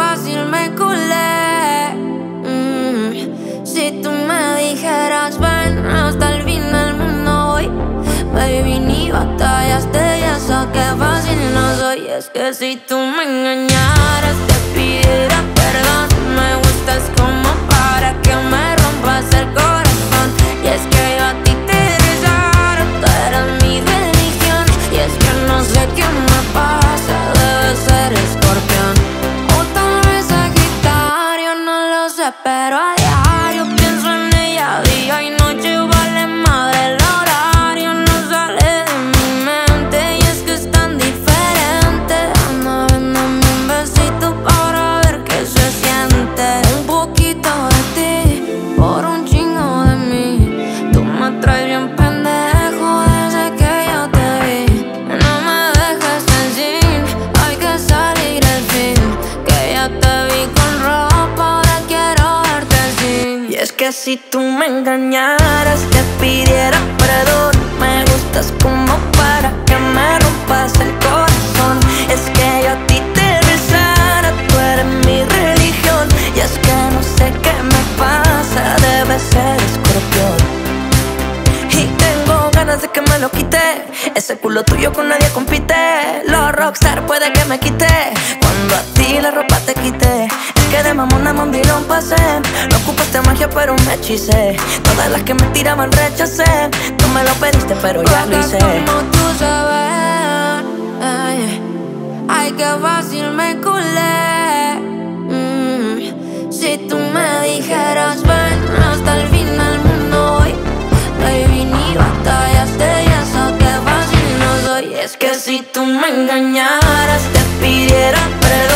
fácil me culé. Mm. Si tú me dijeras, ven hasta el fin del mundo hoy. Baby, ni batallas de eso que fácil no soy. Es que si tú me engañaras, te pidiera perdón. Me voy. Si tú me engañaras, te pidiera perdón. Me gustas como para que me rompas el corazón. Es que yo a ti te rezara, tú eres mi religión. Y es que no sé qué me pasa, debe ser escorpión. Y tengo ganas de que me lo quite. Ese culo tuyo con nadie compite. Los rockstar puede que me quite. Es que de mamón a mandilón pasé. No ocupaste magia, pero me hechicé. Todas las que me tiraban rechacé. Tú me lo pediste, pero ya lo hice. como tú sabes ay, ay, qué fácil me culé Mm, Si tú me dijeras ven hasta el fin del mundo hoy Baby, ni batallaste y eso que fácil no soy Es que si tú me engañaras te pidiera perdón